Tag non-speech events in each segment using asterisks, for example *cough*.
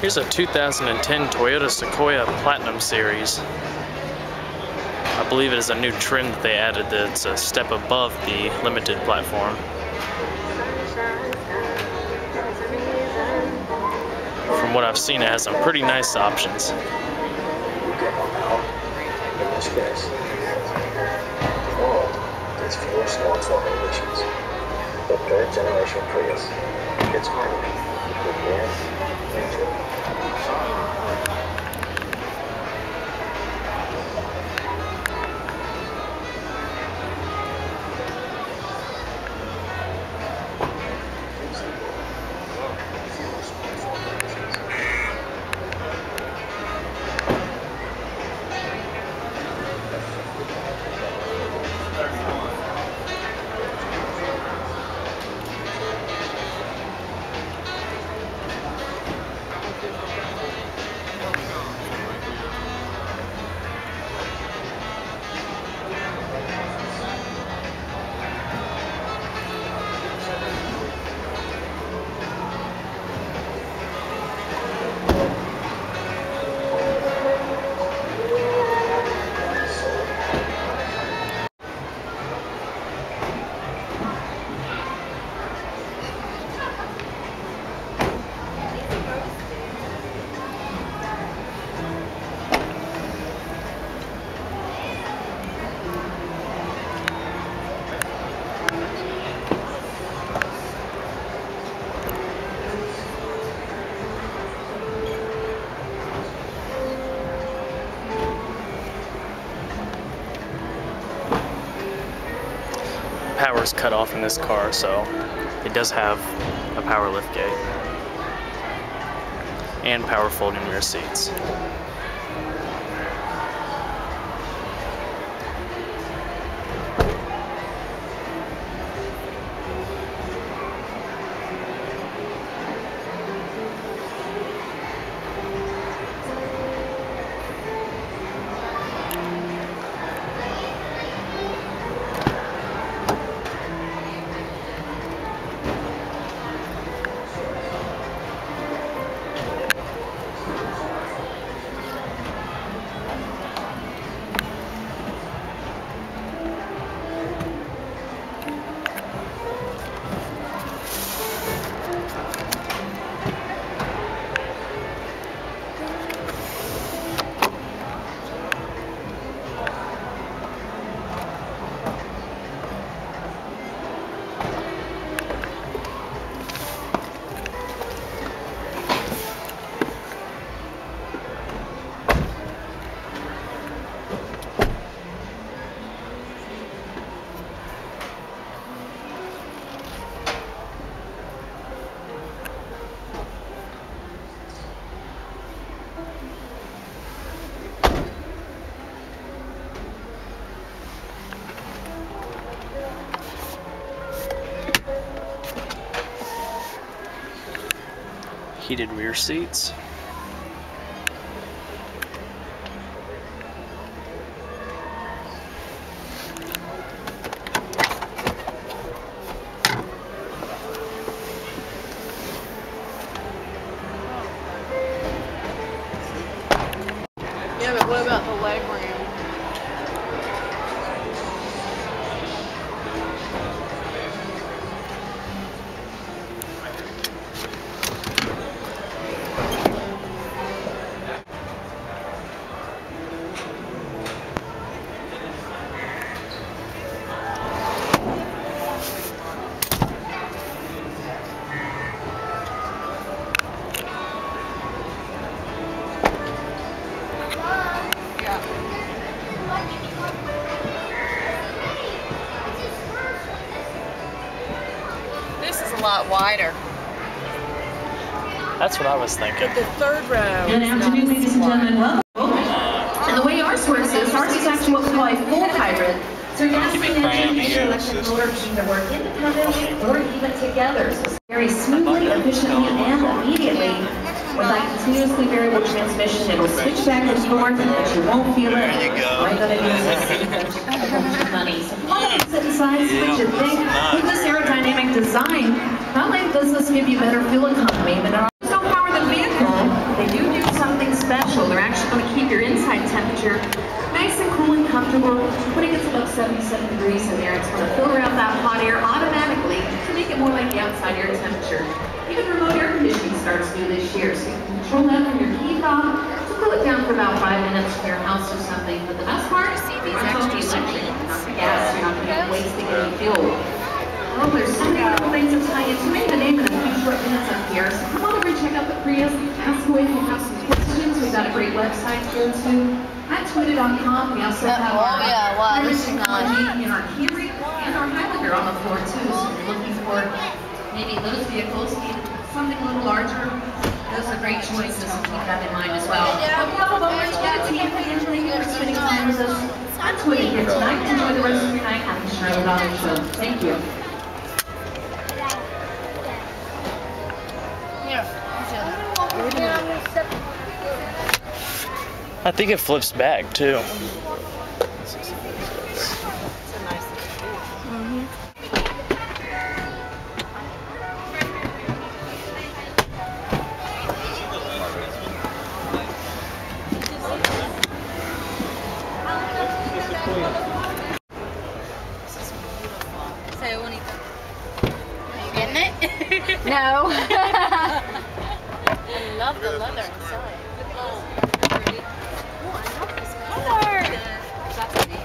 Here's a 2010 Toyota Sequoia Platinum Series. I believe it is a new trim that they added that's a step above the limited platform. From what I've seen, it has some pretty nice options. Third generation Prius gets harmony Power's cut off in this car, so it does have a power lift gate and power folding rear seats. Heated rear seats. A lot wider. That's what I was thinking. The third row. Good afternoon, ladies and gentlemen. Welcome. And the way ours works is ours is actually what we call a full hybrid. So your gasoline engine and your electric motor can either work independently or even together. So it's very smoothly, efficiently, and immediately. With that continuously variable transmission, it'll switch back and forth, but you won't feel it. There you go. All you gotta do is a size, yeah, you think. With this aerodynamic design, not only does this give you better fuel economy, but it also power the vehicle. They do do something special. They're actually going to keep your inside temperature nice and cool and comfortable. Putting it to about 77 degrees in there, it's going to filter out that hot air automatically to make it more like the outside air temperature. Even remote air conditioning starts new this year, so you can control that from your key fob. So cool it down for about five minutes in your house or something. But the best part, these actually electric gas. You're not going to be wasting any fuel. Well, there's so many little things to tie into. Maybe the name in a few short minutes up here. So come on over and check out the Prius. Ask away if you have some questions. We've got a great website to go to at twitter.com. We also have Oh, our yeah, wow, technology in our Camry and our Highlander on the floor too. So if you're looking for maybe those vehicles, something a little larger. Those are great choices, so keep that in mind as well. But welcome over to the team and thank you for spending time with us on Twitter here tonight. Enjoy the rest of your night Show. Thank you. I think it flips back too. Say bonito. Are you getting it? No. I *laughs* *laughs* love the leather inside. Oh, I love this color. That's neat.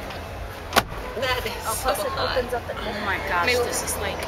That is oh, plus it opens up the Oh my gosh, this is like